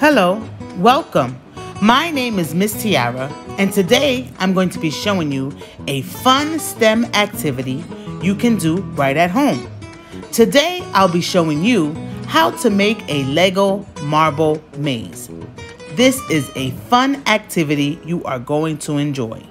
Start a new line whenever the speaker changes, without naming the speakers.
Hello, welcome. My name is Miss Tyara, and today I'm going to be showing you a fun STEM activity you can do right at home. Today I'll be showing you how to make a Lego marble maze. This is a fun activity you are going to enjoy.